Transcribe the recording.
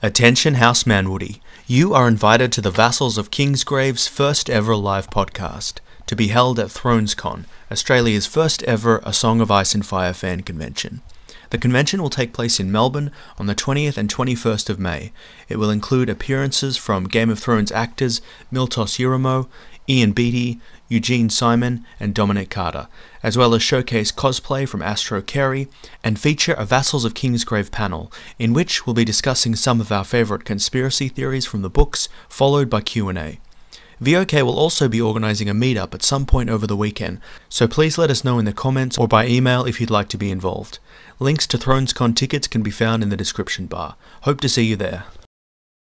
Attention Houseman Woody. You are invited to the Vassals of Kingsgrave's first ever live podcast, to be held at ThronesCon, Australia's first ever A Song of Ice and Fire fan convention. The convention will take place in Melbourne on the 20th and 21st of May. It will include appearances from Game of Thrones actors Miltos Yerolemou, Ian Beattie, Eugene Simon, and Dominic Carter, as well as showcase cosplay from Astro Carey and feature a Vassals of Kingsgrave panel, in which we'll be discussing some of our favourite conspiracy theories from the books, followed by Q&A. VOK will also be organising a meetup at some point over the weekend, so please let us know in the comments or by email if you'd like to be involved. Links to ThronesCon tickets can be found in the description bar. Hope to see you there.